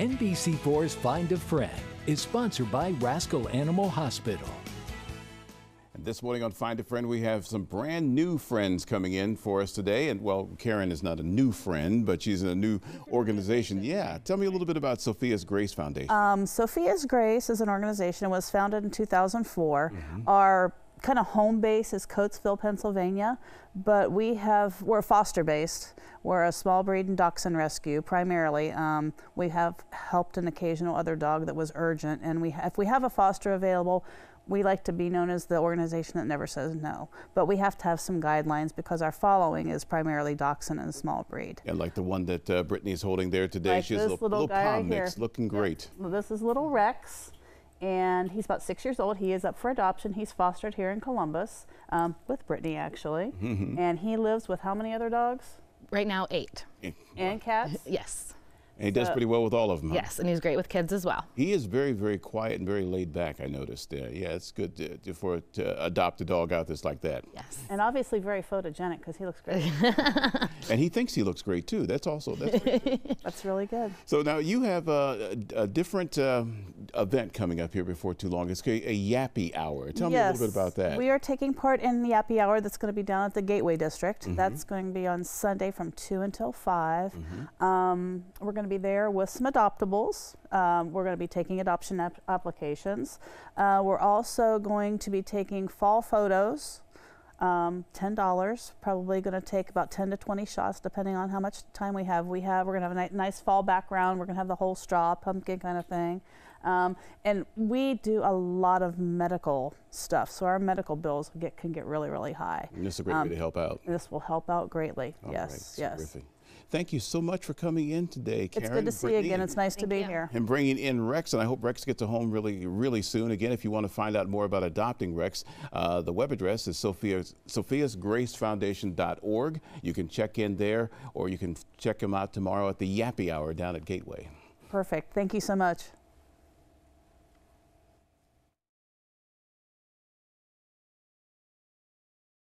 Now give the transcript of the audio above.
NBC4's Find a Friend is sponsored by Rascal Animal Hospital. And this morning on Find a Friend, we have some brand new friends coming in for us today. And well, Karen is not a new friend, but she's in a new organization. Yeah, tell me a little bit about Sophia's Grace Foundation. Um, Sophia's Grace is an organization. It was founded in 2004. Our kind of home base is Coatesville, Pennsylvania, but we have we're foster based. We're a small breed and dachshund rescue primarily. Um, we have helped an occasional other dog that was urgent, and we if we have a foster available. We like to be known as the organization that never says no, but we have to have some guidelines because our following is primarily dachshund and small breed. and like the one that uh, Brittany is holding there today. Like she has a little, little palm right mix looking great. Well, this is little Rex, and he's about six years old. He is up for adoption. He's fostered here in Columbus um, with Brittany, actually. Mm-hmm. And he lives with how many other dogs Right now, eight. and cats? Yes. And he does pretty well with all of them. huh? Yes, and he's great with kids as well. He is very, very quiet and very laid back, I noticed. Uh, yeah, it's good to, to, for to adopt a dog out that's like that. Yes. And obviously very photogenic because he looks great. And he thinks he looks great too. That's also that's good. That's really good. So now you have a, a, a different uh, event coming up here before too long. It's a, a Yappy Hour. Tell me a little bit about that. We are taking part in the Yappy Hour that's going to be down at the Gateway District. Mm-hmm. That's going to be on Sunday from 2 until 5. Um, we're going to be there with some adoptables. Um, we're going to be taking adoption ap- applications. Uh, we're also going to be taking fall photos. Um, ten dollars. Probably going to take about ten to twenty shots, depending on how much time we have. We have. We're going to have a ni- nice fall background. We're going to have the whole straw pumpkin kind of thing, um, and we do a lot of medical stuff. So our medical bills get can get really really high. And this is a great um, way to help out. This will help out greatly. All right, yes, yes. terrific. Thank you so much for coming in today, Karen. It's good to see you again. It's nice to be you. here. and bringing in Rex. And I hope Rex gets a home really, really soon. Again, if you want to find out more about adopting Rex, uh, the web address is Sophia's, sophiasgracefoundation.org. You can check in there, or you can check him out tomorrow at the Yappy Hour down at Gateway. Perfect. Thank you so much.